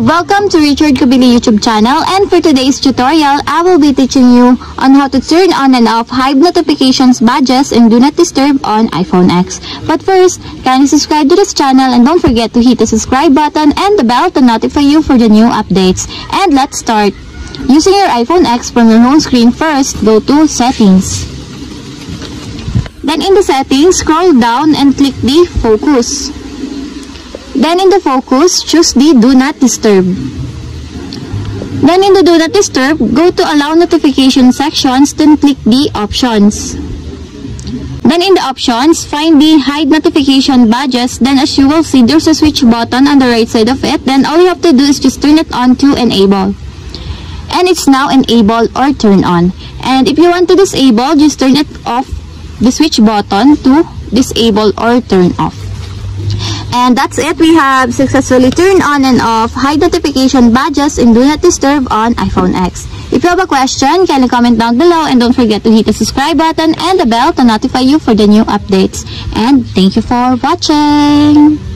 welcome to Richard Cabile YouTube channel and for today's tutorial, I will be teaching you on how to turn on and off Hide notifications badges and Do Not Disturb on iPhone X. But first, kindly subscribe to this channel and don't forget to hit the subscribe button and the bell to notify you for the new updates. And let's start. Using your iPhone X from your home screen first, go to Settings. Then in the settings, scroll down and click the Focus. Then in the focus, choose the Do Not Disturb. Then in the Do Not Disturb, go to Allow Notification sections, then click the Options. Then in the options, find the Hide Notification Badges, then as you will see, there's a switch button on the right side of it, then all you have to do is just turn it on to enable. And it's now enabled or turn on. And if you want to disable, just turn it off the switch button to disable or turn off. And that's it. We have successfully turned on and off hide notification badges and do not disturb on iPhone X. If you have a question, kindly comment down below and don't forget to hit the subscribe button and the bell to notify you for the new updates. And thank you for watching!